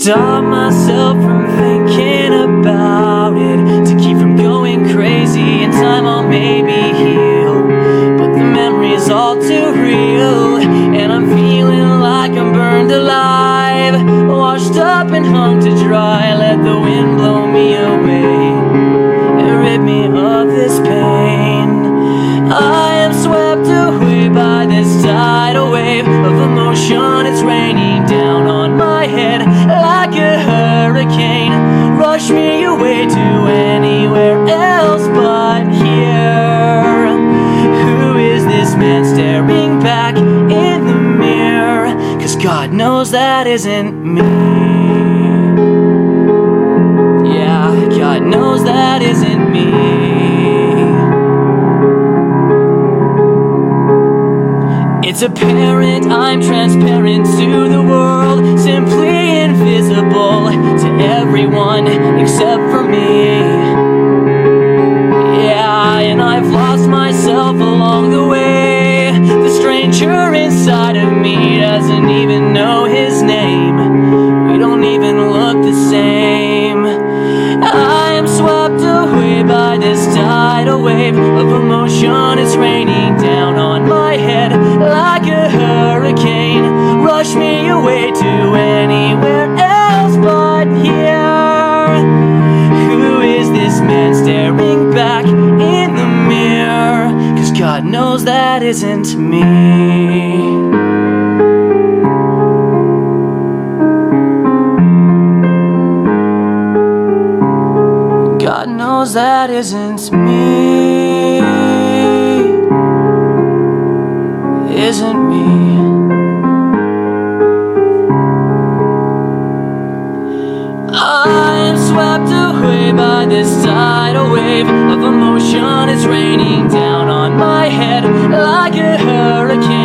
stop myself from thinking about it. To keep from going crazy in time I'll maybe heal. But the memory's all too real. And I'm feeling like I'm burned alive. Washed up and hung to dry. Let the wind blow me away. And rid me of this pain. I am swept away by this tidal wave of emotion. It's raining Rush me away to anywhere else but here. Who is this man staring back in the mirror? Cause God knows that isn't me. Yeah, God knows that isn't me. It's apparent I'm transparent except for me. Isn't me. God knows that isn't me. Isn't me. by this tidal wave of emotion. It's raining down on my head like a hurricane.